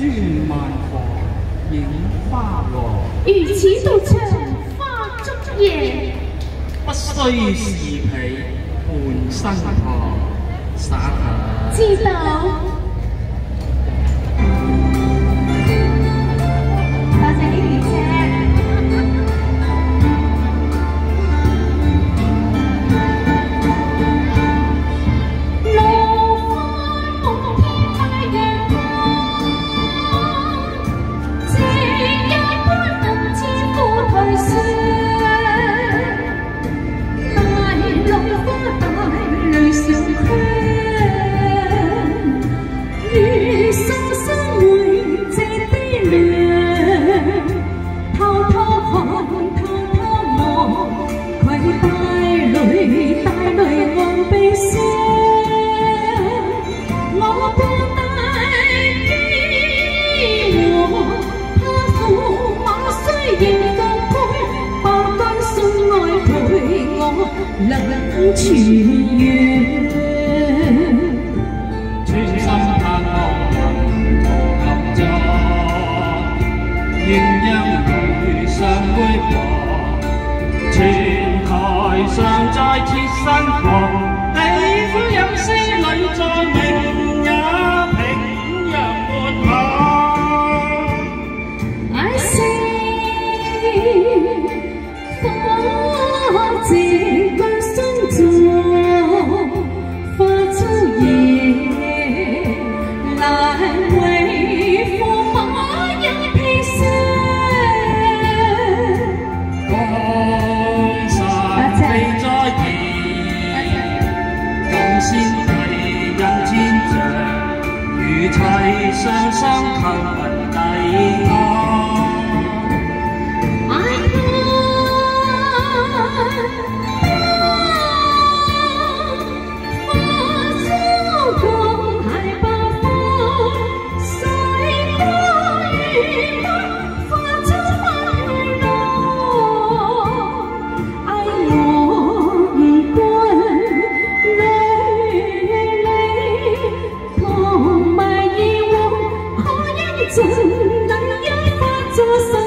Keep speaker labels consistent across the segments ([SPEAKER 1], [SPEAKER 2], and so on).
[SPEAKER 1] 穿万河映花落。
[SPEAKER 2] 如此道长花烛夜，
[SPEAKER 1] 不须侍婢伴身旁，洒下。
[SPEAKER 2] 知道。冷泉月，
[SPEAKER 1] 寸心盼望能同临座，应因遇上杯过，青苔上再贴身过，齐上双求云帝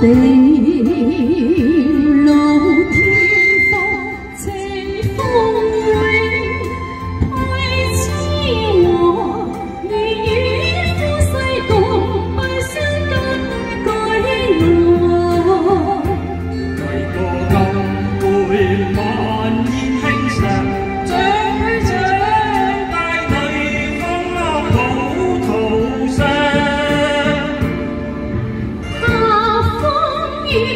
[SPEAKER 1] They